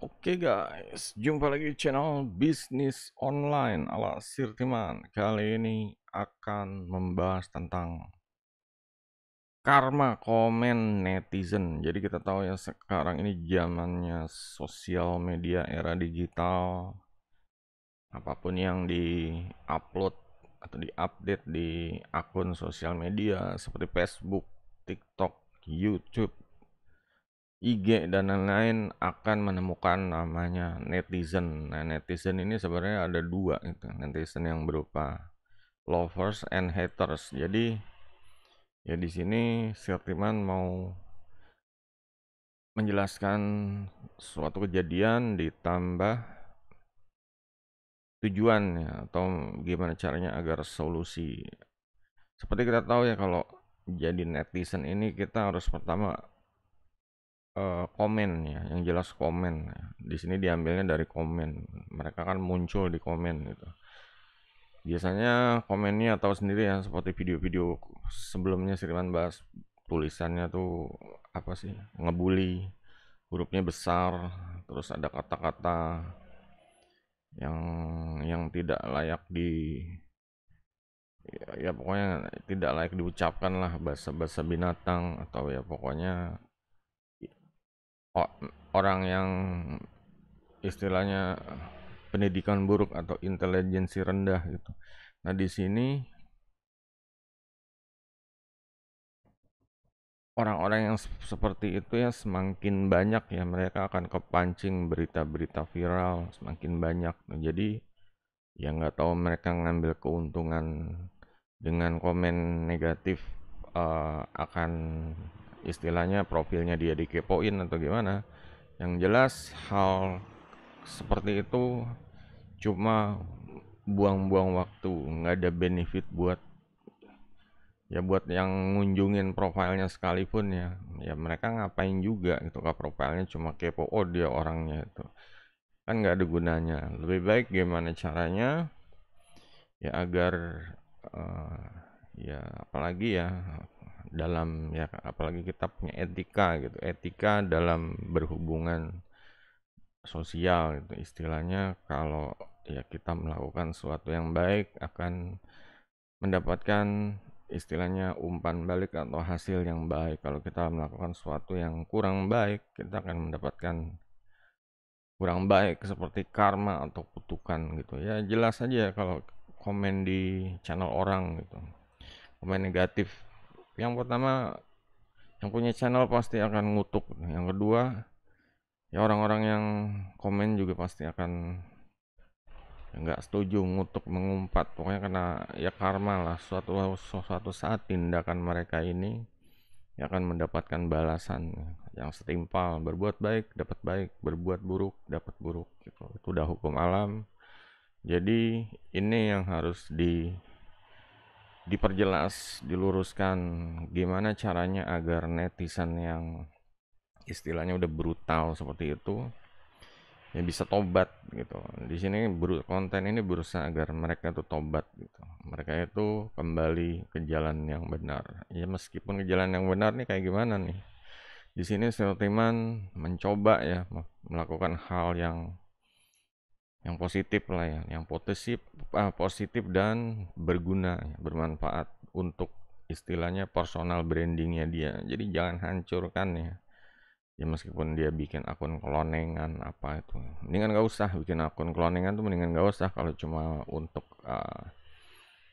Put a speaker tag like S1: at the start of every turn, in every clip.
S1: Oke guys, jumpa lagi di channel bisnis online ala Sirtiman. Kali ini akan membahas tentang karma komen netizen. Jadi kita tahu ya sekarang ini zamannya sosial media era digital. Apa pun yang di-upload atau di-update di akun sosial media seperti Facebook, TikTok, YouTube, IG dan lain-lain akan menemukan namanya netizen. Nah, netizen ini sebenarnya ada dua itu. Netizen yang berupa lovers and haters. Jadi ya di sini Sirtiman mau menjelaskan suatu kejadian ditambah tujuan atau gimana caranya agar solusi. Seperti kita tahu ya kalau jadi netizen ini kita harus pertama uh, komen ya, yang jelas komen. Di sini diambilnya dari komen. Mereka kan muncul di komen gitu. Biasanya komennya atau sendiri ya seperti video-video sebelumnya Siriman bahas tulisannya tuh apa sih ngebully hurufnya besar terus ada kata-kata yang yang tidak layak di ya, ya pokoknya tidak layak diucapkan lah bahasa-bahasa binatang atau ya pokoknya orang yang istilahnya pendidikan buruk atau intelijensi rendah gitu. Nah, di sini orang-orang yang seperti itu ya semakin banyak ya mereka akan kepancing berita-berita viral semakin banyak. Nah, jadi ya nggak tahu mereka ngambil keuntungan dengan komen negatif uh, akan istilahnya profilnya dia dikepoin atau gimana. Yang jelas hal seperti itu cuma buang-buang waktu nggak ada benefit buat ya buat yang ngunjungin profilnya sekalipun ya. Ya mereka ngapain juga gitu kan profilnya cuma kepo oh dia orangnya itu. Kan nggak ada gunanya. Lebih baik gimana caranya? Ya agar uh, ya apalagi ya dalam ya apalagi kita punya etika gitu. Etika dalam berhubungan sosial gitu. Istilahnya kalau ya kita melakukan sesuatu yang baik akan mendapatkan istilahnya umpan balik atau hasil yang baik. Kalau kita melakukan sesuatu yang kurang baik kita akan mendapatkan kurang baik seperti karma atau kutukan gitu. Ya jelas saja kalau komen di channel orang gitu. Komen negatif yang pertama yang punya channel pasti akan ngutuk. Yang kedua ya orang-orang yang komen juga pasti akan nggak setuju ngutuk mengumpat. Pokoknya karena ya karma lah. Suatu suatu saat tindakan mereka ini ya akan mendapatkan balasan yang setimpal. Berbuat baik dapat baik. Berbuat buruk dapat buruk gitu. Itu udah hukum alam. Jadi ini yang harus di diperjelas, diluruskan gimana caranya agar netizen yang istilahnya udah brutal seperti itu ya bisa tobat gitu. Di sini konten ini berusaha agar mereka itu tobat gitu. Mereka itu kembali ke jalan yang benar. Ya meskipun ke jalan yang benar nih kayak gimana nih? Di sini Sultiman mencoba ya melakukan hal yang yang positif lah ya, yang positif, uh, positif dan berguna, ya, bermanfaat untuk istilahnya personal brandingnya dia. Jadi jangan hancurkan ya. Ya meskipun dia bikin akun klonengan apa itu, mendingan gak usah bikin akun klonengan tuh mendingan gak usah kalau cuma untuk uh,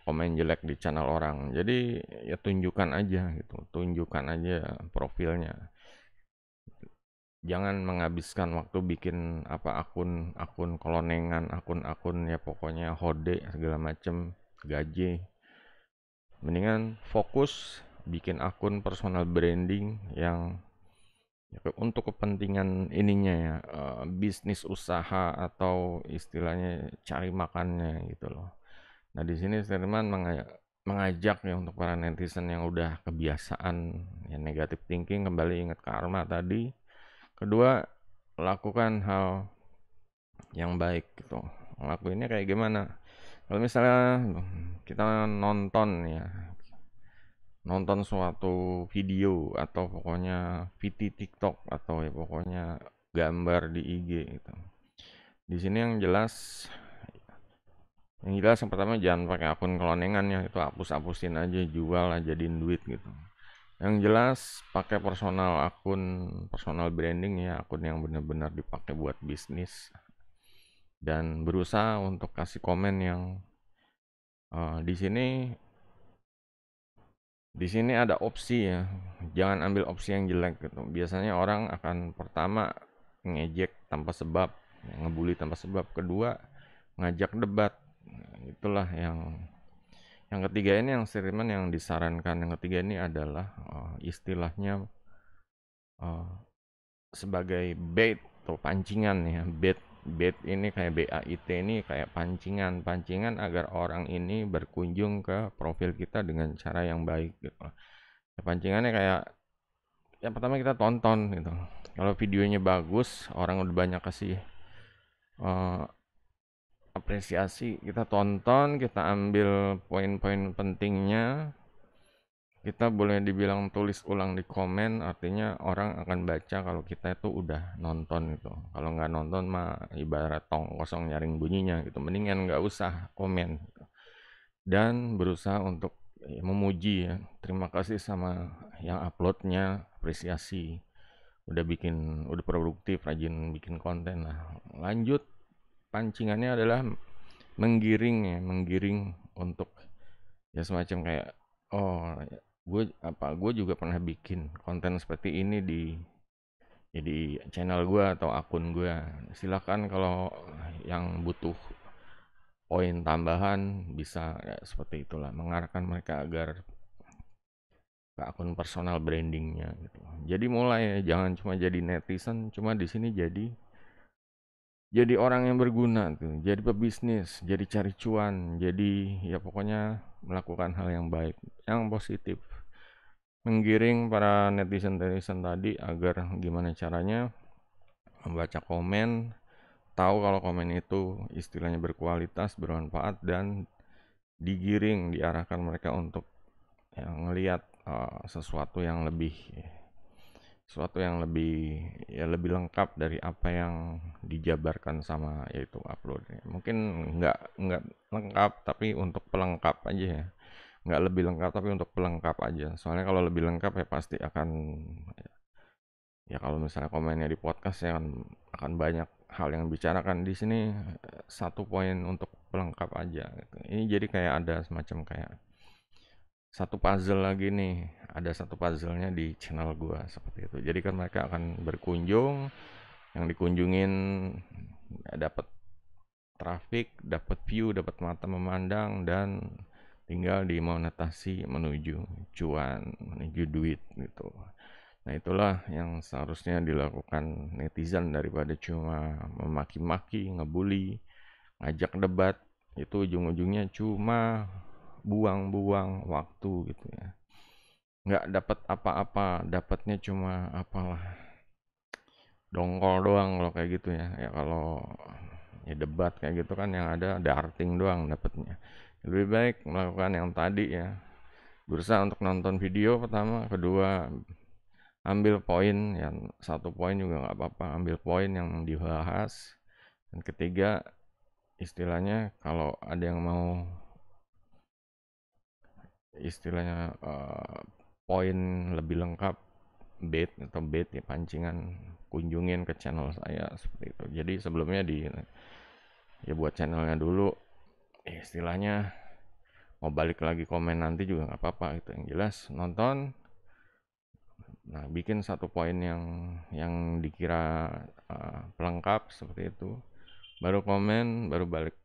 S1: komen jelek di channel orang. Jadi ya tunjukkan aja gitu, tunjukkan aja profilnya jangan menghabiskan waktu bikin apa akun akun kolonengan akun-akun ya pokoknya hode segala macem gaji. Mendingan fokus bikin akun personal branding yang ya, untuk kepentingan ininya ya uh, bisnis usaha atau istilahnya cari makannya gitu loh. Nah di sini Sherman mengajak ya untuk para netizen yang udah kebiasaan ya negatif thinking kembali ingat karma tadi kedua lakukan hal yang baik gitu ngelakuinnya kayak gimana kalau misalnya kita nonton ya nonton suatu video atau pokoknya VT TikTok atau ya pokoknya gambar di IG gitu. Di sini yang jelas yang jelas yang pertama jangan pakai akun kelonengan ya itu hapus-hapusin aja jual aja jadiin duit gitu. Yang jelas pakai personal akun personal branding ya akun yang benar-benar dipakai buat bisnis. Dan berusaha untuk kasih komen yang uh, di sini di sini ada opsi ya. Jangan ambil opsi yang jelek gitu. Biasanya orang akan pertama ngejek tanpa sebab ngebully tanpa sebab. Kedua ngajak debat. Itulah yang yang ketiga ini yang Siriman yang disarankan. Yang ketiga ini adalah uh, istilahnya uh, sebagai bait atau pancingan ya. Bait bait ini kayak BAIT ini kayak pancingan. Pancingan agar orang ini berkunjung ke profil kita dengan cara yang baik gitu. Ya, pancingannya kayak yang pertama kita tonton gitu. Kalau videonya bagus orang udah banyak kasih uh, apresiasi. Kita tonton kita ambil poin-poin pentingnya. Kita boleh dibilang tulis ulang di komen artinya orang akan baca kalau kita itu udah nonton gitu. Kalau nggak nonton mah ibarat tong kosong nyaring bunyinya gitu. Mendingan nggak usah komen. Dan berusaha untuk ya, memuji ya. Terima kasih sama yang uploadnya apresiasi. Udah bikin udah produktif rajin bikin konten lah. Lanjut pancingannya adalah menggiring ya menggiring untuk ya semacam kayak oh gue apa gue juga pernah bikin konten seperti ini di ya channel gue atau akun gue silakan kalau yang butuh poin tambahan bisa ya, seperti itulah mengarahkan mereka agar ke akun personal brandingnya gitu. Jadi mulai ya, jangan cuma jadi netizen cuma di sini jadi jadi orang yang berguna tuh jadi pebisnis jadi cari cuan jadi ya pokoknya melakukan hal yang baik yang positif. Menggiring para netizen-netizen tadi agar gimana caranya membaca komen, tahu kalau komen itu istilahnya berkualitas, bermanfaat dan digiring, diarahkan mereka untuk yang ngelihat uh, sesuatu yang lebih sesuatu yang lebih ya lebih lengkap dari apa yang dijabarkan sama yaitu upload. Mungkin nggak nggak lengkap tapi untuk pelengkap aja ya. Nggak lebih lengkap tapi untuk pelengkap aja. Soalnya kalau lebih lengkap ya pasti akan ya kalau misalnya komennya di podcast ya akan akan banyak hal yang bicarakan di sini satu poin untuk pelengkap aja gitu. ini jadi kayak ada semacam kayak satu puzzle lagi nih. Ada satu puzzlenya di channel gua seperti itu. Jadi kan mereka akan berkunjung yang dikunjungin dapat traffic dapat view dapat mata memandang dan tinggal dimonetasi menuju cuan, menuju duit gitu. Nah itulah yang seharusnya dilakukan netizen daripada cuma memaki-maki, ngebully, ngajak debat, itu ujung-ujungnya cuma buang-buang waktu gitu ya. Nggak dapat apa-apa, dapatnya cuma apalah dongkol doang kalau kayak gitu ya. Ya kalau ya debat kayak gitu kan yang ada darting doang dapatnya lebih baik melakukan yang tadi ya berusaha untuk nonton video pertama kedua ambil poin yang satu poin juga nggak apa-apa ambil poin yang dibahas dan ketiga istilahnya kalau ada yang mau istilahnya uh, poin lebih lengkap bait atau bait ya pancingan kunjungin ke channel saya seperti itu. Jadi sebelumnya di ya buat channelnya dulu ya istilahnya mau balik lagi komen nanti juga nggak apa-apa gitu yang jelas. Nonton nah bikin satu poin yang yang dikira uh, pelengkap seperti itu. Baru komen baru balik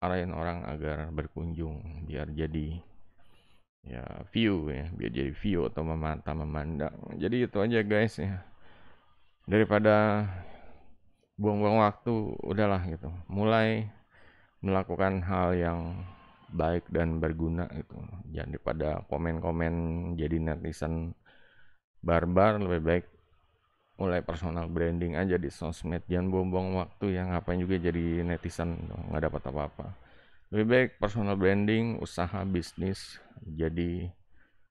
S1: arahin orang agar berkunjung biar jadi ya view ya biar jadi view atau memata memandang. Jadi itu aja guys ya. Daripada buang-buang waktu udahlah gitu. Mulai melakukan hal yang baik dan berguna gitu. Jangan daripada komen-komen jadi netizen barbar lebih baik mulai personal branding aja di sosmed. Jangan buang-buang waktu yang ngapain juga jadi netizen nggak dapat apa-apa lebih baik personal branding usaha bisnis jadi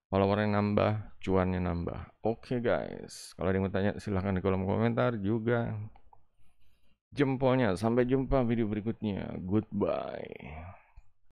S1: followernya nambah, cuannya nambah. Oke guys, kalau ada yang mau tanya silahkan di kolom komentar juga. Jempolnya, sampai jumpa video berikutnya. Goodbye.